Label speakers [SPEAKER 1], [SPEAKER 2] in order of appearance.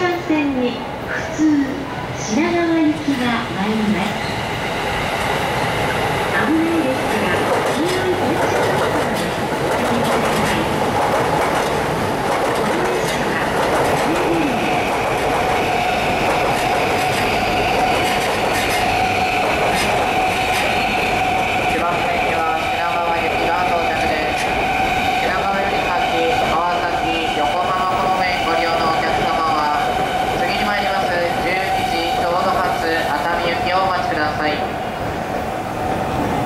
[SPEAKER 1] 番線に普通品川行きが参ります。